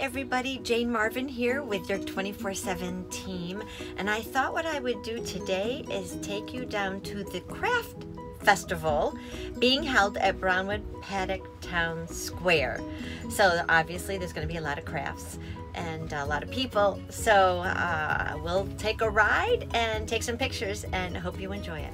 Everybody, Jayne Marvin here with your 24-7 team and I thought what I would do today is take you down to the craft festival being held at Brownwood Paddock Town Square. So obviously there's going to be a lot of crafts and a lot of people so uh, we'll take a ride and take some pictures and hope you enjoy it.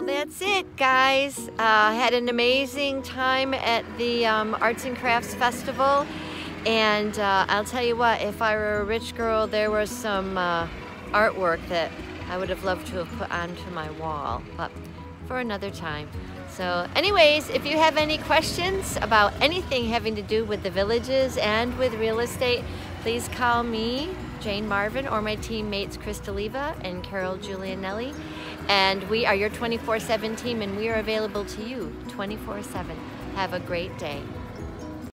Well, that's it, guys. Uh, had an amazing time at the um, Arts and Crafts Festival. And uh, I'll tell you what, if I were a rich girl, there was some uh, artwork that I would have loved to have put onto my wall, but for another time. So anyways, if you have any questions about anything having to do with the villages and with real estate, please call me, Jayne Marvin, or my teammates Kris DiLeva and Carol Julianelli. And we are your 24-7 team and we are available to you 24-7. Have a great day.